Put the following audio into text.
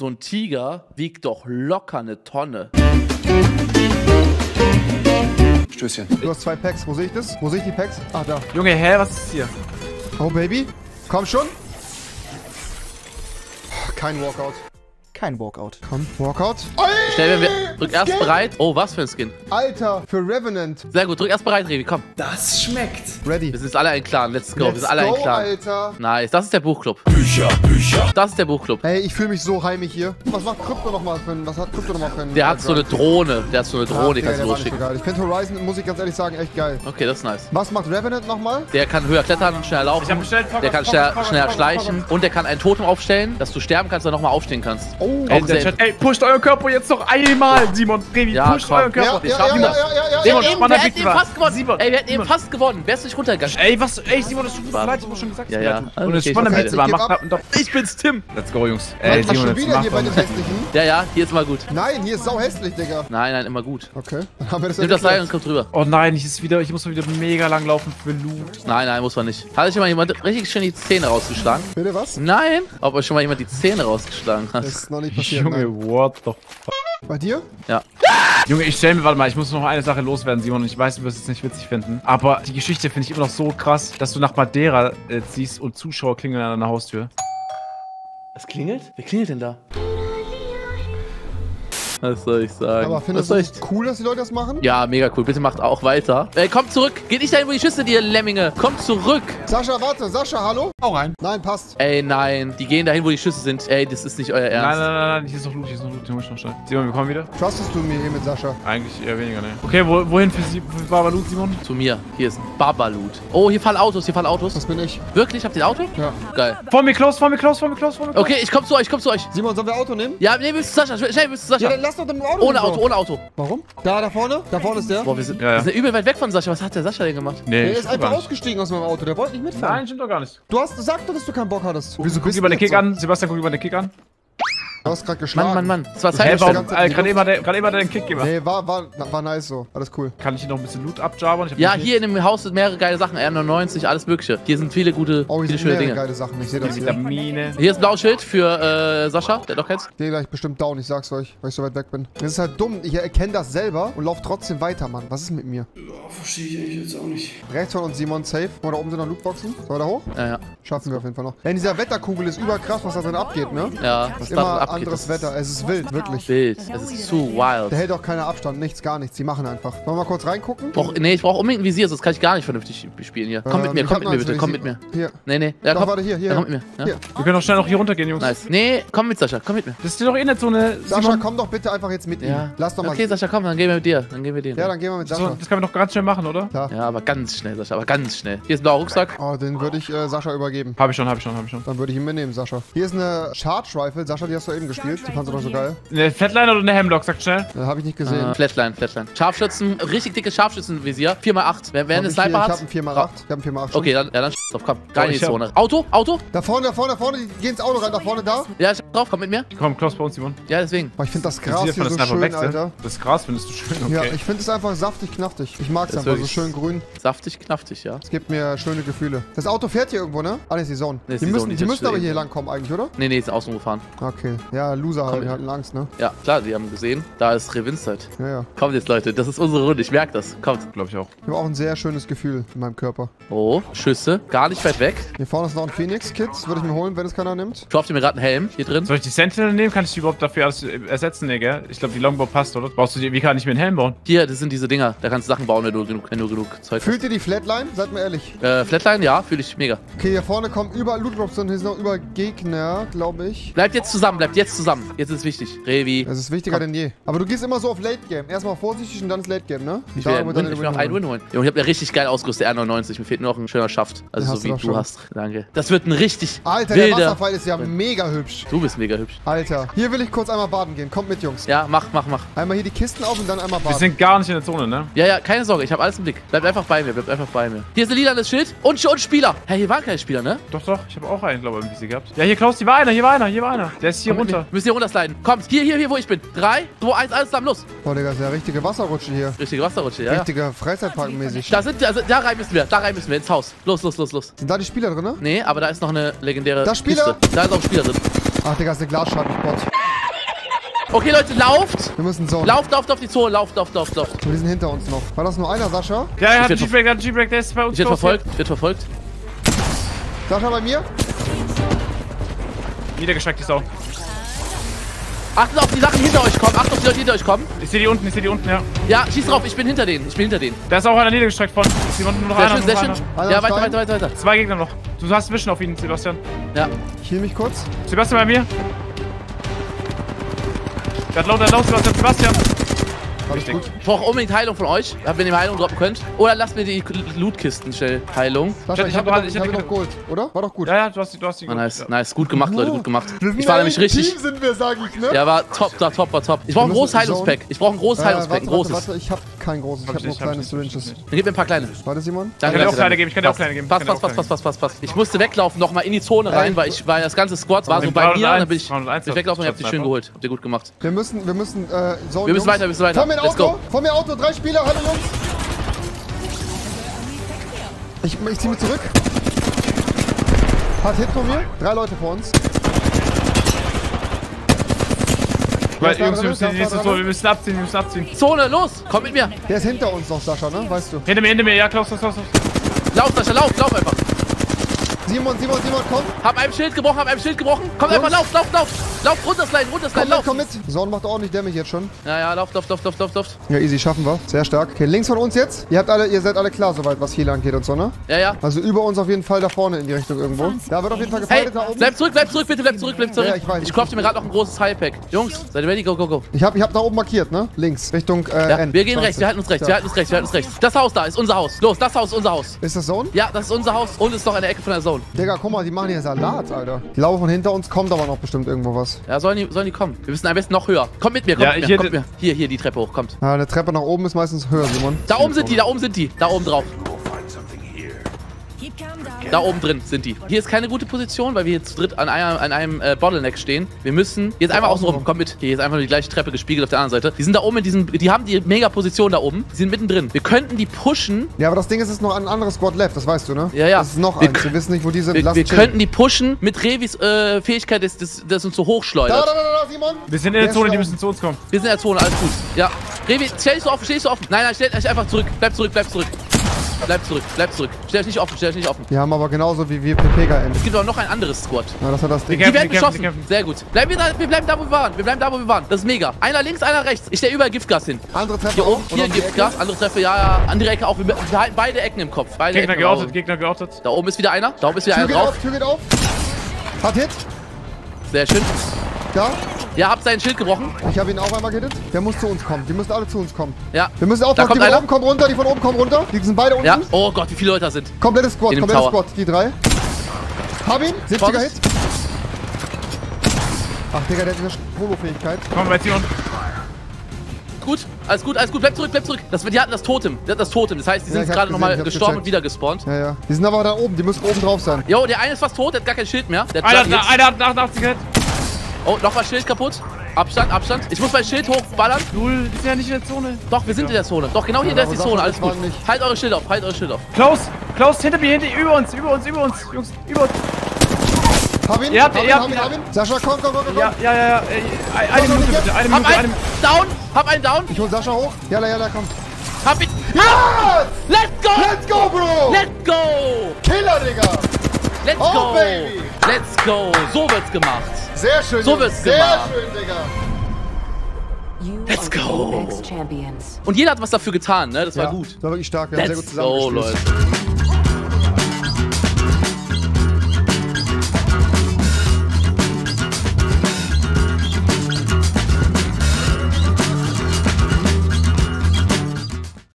so ein Tiger wiegt doch locker eine Tonne. Stößchen. Du hast zwei Packs. Wo sehe ich das? Wo sehe ich die Packs? Ah, da. Junge, hä, was ist hier? Oh, Baby. Komm schon. Kein Walkout. Kein Walkout. Komm, Walkout. Schnell, wenn wir. Drück erst bereit. Oh, was für ein Skin. Alter, für Revenant. Sehr gut, drück erst bereit, Revi, komm. Das schmeckt. Ready. Wir sind alle ein Clan. Let's go. wir Let's sind alle go, ein Clan. Alter. Nice, das ist der Buchclub. Bücher, Bücher. Das ist der Buchclub. Ey, ich fühle mich so heimig hier. Was macht Krypto nochmal für ein... Was hat Krypto nochmal für ein... Der hat so eine Drohne. Der hat so eine Drohne, die Ach, kannst du so losschicken. geil. Ich finde Horizon, muss ich ganz ehrlich sagen, echt geil. Okay, das ist nice. Was macht Revenant nochmal? Der kann höher klettern und schneller laufen. Ich hab bestellt, Fokus, der kann schneller, schleichen. Und der kann ein Totem aufstellen, dass du sterben kannst und nochmal aufstehen kannst. Oh, Ey, Auch der Chat, ey, pusht euren Körper jetzt noch einmal, Simon. Revi, Ja, pusht komm. euren Körper. ja, ja, ja, ja, ja, ja, Simon. Eben, wir hätten war. fast gewonnen. Simon, Ey, wir hätten Simon. fast gewonnen. Wärst du nicht runtergegangen? Ey, was? Ey, Simon, das tut mir leid, ich hab schon gesagt. Ja, es ja. Also, Und das okay, spannende ich Blick geb war, ab. macht ab. Ich bin's, Tim. Let's go, Jungs. Ey, Ey, Simon, schon jetzt wieder hier bei doch. den hässlichen? Ja, ja, hier ist mal gut. Nein, hier ist sau hässlich, Digga. Nein, nein, immer gut. Okay, dann haben wir das Nimm das. Seil und komm drüber. Oh nein, ich, ist wieder, ich muss mal wieder mega lang laufen für Loot. Nein, nein, muss man nicht. Hat sich schon mal jemand richtig schön die Zähne rausgeschlagen? Bitte was? Nein. Ob euch schon mal jemand die Zähne rausgeschlagen hat? Das ist noch nicht passiert, Junge, nein. what the fuck? Bei dir? Ja. Junge, ich stell mir, warte mal, ich muss noch eine Sache loswerden, Simon. und Ich weiß, du wirst es nicht witzig finden. Aber die Geschichte finde ich immer noch so krass, dass du nach Madeira äh, ziehst und Zuschauer klingeln an deiner Haustür. Es klingelt? Wer klingelt denn da? Was soll ich sagen? Aber findest du ich... es cool, dass die Leute das machen? Ja, mega cool. Bitte macht auch weiter. Ey, kommt zurück. Geht nicht dahin, wo die Schüsse, die ihr Lemminge. Kommt zurück. Sascha, warte. Sascha, hallo? Hau rein. Nein, passt. Ey, nein. Die gehen dahin, wo die Schüsse sind. Ey, das ist nicht euer Nein, Ernst. nein, nein, nein, hier ist noch Loot, hier ist noch Loot, hier muss ich noch schnell. Simon, wir kommen wieder? Trustest du mir hier mit Sascha? Eigentlich eher weniger, ne? Okay, wo, wohin für, für Baba Loot, Simon? Zu mir. Hier ist Babalut. Oh, hier fallen Autos, hier fallen Autos. Das bin ich. Wirklich? Habt ihr ein Auto? Ja. Geil. Vor mir close, vor mir close, vor mir close, vor mir close. Okay, ich komm zu euch, ich komm zu euch. Simon, sollen wir Auto nehmen? Ja, nee, willst du Sascha? Schnell, willst du Ja, Sascha? dann lass doch dem Auto Ohne. Auto, ohne Auto. Warum? Da, da vorne? Da vorne ist der. Boah, wir sind, Ja, ja. wir sind übel weit weg von Sascha. Was hat der Sascha denn gemacht? Nee, Der ist einfach ausgestiegen aus meinem Auto. Der wollte nicht mitfahren. Nein, stimmt doch gar nicht. Du hast gesagt, doch, dass du keinen Bock hattest. Wieso Guck du den Kick so? an. Sebastian, guck lieber den Kick an. Du hast gerade geschlagen. Mann, Mann, Mann. Das war Hey, Zeit. warum? Äh, die Gerade eben, hat er- gerade eben hat er den Kick gemacht. Nee, war, war, war nice so. Alles cool. Kann ich hier noch ein bisschen Loot abjabern? Ja, hier in dem Haus sind mehrere geile Sachen. R99, alles mögliche. Hier sind viele gute, Oh, hier viele sind schöne mehrere Dinge. geile Sachen. Ich sehe das hier. Vitamine. Hier ist ein blaues Schild für äh, Sascha, der doch kennst. Gehe gleich bestimmt down, ich sag's euch, weil ich so weit weg bin. Das ist halt dumm. Ich erkenne das selber und lauf trotzdem weiter, Mann. Was ist mit mir? Verstehe ich eigentlich jetzt auch nicht. Rechts von uns Simon safe. Oder oben sind noch Lootboxen. Sollen wir da hoch? Ja, ja. Schaffen wir auf jeden Fall noch. Ja, in dieser Wetterkugel ist überkrass, was da drin abgeht, ne? Ja, Das was ist da immer abgeht. Anderes Wetter. Es ist wild, wirklich. ist wild. Es ist zu wild. hält auch keiner Abstand, nichts, gar nichts. Die machen einfach. Wollen wir mal kurz reingucken? Brauch, nee, ich brauche unbedingt ein Visier, sonst kann ich gar nicht vernünftig spielen hier. Komm mit Ähm, mir, komm mit mir bitte, komm mit mir. Hier. Nee, nee, ja, komm. warte, hier, hier. Komm mit mir. Ja. Hier. Wir können doch schnell noch hier runtergehen, Jungs. Nice. Nee, komm mit Sascha, komm mit mir. Das ist doch eh nicht so eine... Sascha, Simon, komm doch bitte einfach jetzt mit ihm. Ja. Lass doch mal. Okay, Sascha, komm, dann gehen wir mit dir. Dann gehen wir den. ja, dann gehen wir mit Sascha. das können wir doch ganz schnell machen, oder? Ja, aber ganz schnell, Sascha, aber ganz schnell. Hier ist ein blauer Rucksack. Oh, den würde ich äh, Sascha übergeben. Hab ich schon, hab ich schon, hab ich schon. Dann würde ich ihn mitnehmen, Sascha. Hier ist eine Charge Rifle. Sascha, die hast du eben gespielt. Die fandst du doch so geil. Eine Flatline oder eine Hemlock, sagt schnell. Äh, Habe ich nicht gesehen. Äh, Flatline, Flatline. Scharfschützen, richtig dickes Scharfschützenvisier. 4x8. Wer, wer Hab ich hier- Sniper ich hat. hab einen 4x8. Ich hab einen 4x8. Okay, dann, ja, dann drauf, komm. Rein in ich die hab- Zone. Auto, Auto? Da vorne, da vorne, da vorne. Die gehen ins Auto rein. Da vorne, da. Ja, ich drauf, komm mit mir. Komm, close bei uns, Simon. Ja, deswegen. Boah, ich finde das Das Gras hier von so schön, weg, Alter. ne? Das Gras findest du schön, okay. Ja, ich finde es einfach saftig, knaftig. Ich mag es Das einfach so schön grün. Saftig, knaftig, ja. Es gibt mir schöne Gefühle. Das Auto fährt hier irgendwo, ne? Ah, ne, ist die Zone. Nee, die die müssen, die aber hier lang kommen eigentlich, oder? Nee, nee, ist außen gefahren. Okay. Ja, Loser halt, Komm. die hatten Angst, ne? Ja, klar, die haben gesehen. Da ist Revinzeit. Ja, ja. Kommt jetzt, Leute. Das ist unsere Runde. Ich merke das. Kommt. Glaube ich auch. Ich habe auch ein sehr schönes Gefühl in meinem Körper. Oh, Schüsse. Gar nicht weit weg. Hier vorne ist noch ein Phoenix-Kit. Das würde ich mir holen, wenn es keiner nimmt. Kauft ihr mir gerade einen Helm hier drin? Soll ich die Sentinel nehmen? Kann ich die überhaupt dafür äh, ersetzen? Gell? Ich glaube, die Longbow passt, oder? Brauchst du die, wie kann ich mir einen Helm bauen? Hier, das sind diese Dinger. Da kannst du Sachen bauen, wenn du genug, wenn du genug Zeug Fühlt ihr die Flatline? Seid mir ehrlich. hast. Äh, Flatline, ja, fühle ich mega. Okay, hier vorne kommen überall Lootdrops und hier sind noch überall Gegner, glaube ich. Bleibt jetzt zusammen, bleibt jetzt zusammen. Jetzt ist es wichtig. Revi. Es ist wichtiger denn je. Aber du gehst immer so auf Late Game. Erstmal vorsichtig und dann ist Late Game, ne? Ich will, Win, ich will noch einen. Win holen. Junge, ich habe eine richtig geil ausgerüstet, R99. Mir fehlt nur noch ein schöner Schaft. Also so wie du schon. hast. Danke. Das wird ein richtig Alter, der wilder... Wasserfall ist ja mega hübsch. Du bist mega hübsch. Alter, hier will ich kurz einmal baden gehen. Kommt mit, Jungs. Ja, mach, mach, mach. Einmal hier die Kisten auf und dann einmal Wir baden. sind gar nicht in der Zone, ne? Ja, ja, keine Sorge, ich habe alles im Blick. Bleibt einfach bei mir, bleibt einfach bei mir. Hier ist ein lilanes Schild und, und Spieler. Hä, hier waren keine Spieler, ne? Doch, doch. Ich habe auch einen, glaube ich, im Visier gehabt. Ja, hier, Klaus, hier war einer, hier war einer, hier war einer. Der ist hier Komm mit runter. Müsst ihr runtersliden. Kommt, hier, hier, hier, wo ich bin. Drei, zwei, eins, alles zusammen, los. Boah, Digga, das ist ja richtige Wasserrutsche hier. Richtige Wasserrutsche, ja. ja. Richtige Freizeitparkmäßig. Da sind, also da rein müssen wir, da rein müssen wir, ins Haus. Los, los, los, los. Sind da die Spieler drin, ne? Nee, aber da ist noch eine legendäre Da Spieler? Kiste. Da ist auch ein Spieler drin. Ach, Digga, ist eine Glasscheibe, Bot. Okay, Leute, lauft. Wir müssen Zone. Lauft, lauft auf die Zone. Lauft, lauft, lauft, lauft. Wir sind hinter uns noch. War das nur einer, Sascha? Ja, er hat einen G-Break, er hat einen G-Break, der ist bei uns. Ich close verfolgt. Ich werde verfolgt. Sascha bei mir? hier. Niedergestreckt, die Sau. Achtet auf die Sachen, hinter euch kommen. Achtet auf die Leute, hinter euch kommen. Ich sehe die unten, ich sehe die unten, ja. Ja, schieß drauf. Ich bin hinter denen. Ich bin hinter denen. Da ist auch einer niedergestreckt von. Unten nur noch Sehr einer. schön, sehr schön. einer. Einer Ja, weiter, weiter, weiter, weiter. Zwei Gegner noch. Du hast Vision auf ihn, Sebastian. Ja. Ich heal mich kurz. Sebastian bei mir. Der hat laut, der hat laut, Sebastian, Sebastian. Alles gut. Ich brauche unbedingt Heilung von euch, wenn ihr Heilung droppen könnt. Oder lasst mir die Lootkisten schnell Heilung. Sascha, Ich ich hab- habe hab, ich ich hab noch Gold, oder? War doch gut. Ja, ja, du hast die, du hast die. Oh, nice, ja. nice. Gut gemacht, Leute, gut gemacht. Ich war nämlich richtig. Team sind wir, sag ich, ne? Ja, war top, war top, war top. Ich brauche ein großes müssen Heilungspack. Ich brauche ein großes Äh, Heilungspack, ein warte, großes. warte, warte, ich hab kein großes, ich Hab hab ich nur kleine ich ich Syringes. Dann gib mir ein paar kleine. Warte, Simon. Danke, kann dir auch kleine geben, ich kann dir auch kleine geben, ich dir passt, auch passt, passt, passt, passt. Ich musste weglaufen, nochmal in die Zone rein, weil ich, weil das ganze Squad war so bei mir und 301, dann bin ich, 301 bin ich weglaufen und hab die schön geholt. Habt ihr gut gemacht. Wir müssen, wir müssen, äh, Wir müssen weiter, wir müssen weiter. Vor mir ein Let's Auto, go. vor mir Auto, drei Spieler, hallo Jungs. Ich, ich zieh mich zurück. Hat Hit von mir, drei Leute vor uns. Weil, Jungs, wir müssen die nächste Zone, wir müssen abziehen, wir müssen abziehen. Zone, los! Komm mit mir! Der ist hinter uns noch, Sascha, ne? Weißt du. Hinter mir, hinter mir, ja, Klaus, Klaus, Klaus. Klaus. Lauf, Sascha, lauf, lauf einfach. Simon, Simon, Simon, komm. Hab einem Schild gebrochen, hab einem Schild gebrochen. Komm einfach, lauf, lauf, lauf. Lauf, runtersliden, runtersliden, lauf. komm mit. Zone macht ordentlich Damage jetzt schon. Ja, ja, lauf, lauf, lauf, lauf, lauf, lauf. Ja, easy, schaffen wir. Sehr stark. Okay, links von uns jetzt. Ihr habt alle, ihr seid alle klar soweit, was hier lang geht und so, ne? Ja, ja. Also über uns auf jeden Fall da vorne in die Richtung irgendwo. Da wird auf jeden Fall Hey, gefightet da oben. bleib zurück, bleib zurück, bitte, bleib zurück, bleib zurück. Ja, ich weiß. ich klopfe mir gerade noch ein großes Highpack. Jungs, seid ihr ready? Go, go, go. Ich hab, ich hab da oben markiert, ne? Links, Richtung äh, Ja, End. wir gehen 20. rechts, wir halten uns rechts, Ja. wir halten uns rechts, wir halten uns rechts. Das Haus da ist unser Haus. Los, das Haus ist unser Haus. Ist das Zone? Ja, das ist unser Haus und ist noch in der Ecke von der Zone. Digga, guck mal, die machen hier Salat, Alter. Die laufen von hinter uns, kommt aber noch bestimmt irgendwo was. Ja, sollen die, sollen die kommen? Wir müssen am besten noch höher. Kommt mit mir, kommt Ja, mit mir, hier- kommt mit mir. Hier, hier, die Treppe hoch, kommt. Ja, eine Treppe nach oben ist meistens höher, Simon. Da oben sind die, da oben sind die. Da oben drauf. Da oben drin sind die. Hier ist keine gute Position, weil wir hier zu dritt an einem, an einem äh, Bottleneck stehen. Wir müssen jetzt einfach außen rum. Komm mit. Hier ist einfach nur die gleiche Treppe gespiegelt auf der anderen Seite. Die sind da oben in diesem. Die haben die mega Position da oben. Die sind mittendrin. Wir könnten die pushen. Ja, aber das Ding ist, es ist noch ein anderes Squad left, das weißt du, ne? Ja, ja. Das ist noch Wir eins. Wir wissen nicht, wo die sind. Wir, Lass wir chillen. könnten die pushen mit Revis äh, Fähigkeit, das, das, das uns so Da, hochschleudert. da, da, da, Simon! Wir sind in Der der Zone, die müssen zu uns kommen. Wir sind in der Zone, alles gut. Ja. Revi, stell dich so offen, stell dich so offen. Nein, nein, stell dich einfach zurück. Bleib zurück, bleib zurück. Bleib zurück, bleib zurück. Stell dich nicht offen, stell dich nicht offen. Die haben aber genauso wie wir PPK End. Es gibt aber noch ein anderes Squad. Ja, das hat das Ding. Wir Die werden die beschossen. kämpfen. Sehr gut. Bleiben wir, da, wir bleiben da, wo wir waren. Wir bleiben da, wo wir waren. Das ist mega. Einer links, einer rechts. Ich stelle überall Giftgas hin. Andere Treppe Hier oben, hier? Giftgas, andere Treffer, ja, ja. Andere Ecke auch. Wir behalten beide Ecken im Kopf. Beide Gegner Ecken geortet, Gegner geortet. Da oben ist wieder einer. Da oben ist wieder Tür einer geht drauf. auf, Tür geht auf. Hat Hit. Sehr schön. Da. Ja, habt sein Schild gebrochen. Ich habe ihn auch einmal gehittet. Der muss zu uns kommen. Die müssen alle zu uns kommen. Ja. Wir müssen Da aufpassen. kommt Die von einer. oben kommen runter, die von oben kommen runter. Die sind beide unten. Ja. Oh Gott, wie viele Leute da sind. Komplettes Squad, komplettes Tower. Squad. Die drei. Hab ihn. 70er Hit. Ach, Digga, der hat diese Polo-Fähigkeit. Komm, bei Zion. Gut, alles gut, alles gut. Bleib zurück, bleib zurück. Das, die hatten das Totem. Die hatten das Totem. Das heißt, die Ja, sind hab gerade nochmal gestorben und wieder gespawnt. Ja, ja. Die sind aber da oben. Die müssen oben drauf sein. Jo, der eine ist fast tot, der hat gar kein Schild mehr. Der hat Einer, hat- einer hat 88 Hit. Oh, nochmal Schild kaputt. Abstand, Abstand. Ich muss mein Schild hochballern. Null, die sind ja nicht in der Zone. Doch, wir sind in der Zone. Doch, genau hier, Ja, da ist die Zone. Alles gut. nicht- Halt eure Schild auf, halt eure Schild auf. Klaus, Klaus, hinter mir, hinter, über uns, über uns, über uns. Jungs, über uns. Hab ihn. Ihr habt- hab ihn, ihr hab habt- ihn, hab ihn. Sascha, komm, komm, komm, komm. Ja, ja, ja, ja. Ey, Eine Komm, Minute bitte, eine Hab Minute, eine einen down, hab einen down. Ich hol Sascha hoch. Jalla, jalla, komm. Hab ihn. Ja! Let's go! Let's go, Bro! Let's go! Killer, Digga! Let's Oh, go! baby. Let's go! So wird's gemacht. Sehr schön, So wird's Sehr gemacht. schön, Digga. Let's go. Und jeder hat was dafür getan, ne? Das war Ja, gut. Das war wirklich stark. Wir haben sehr gut Let's go. Leute.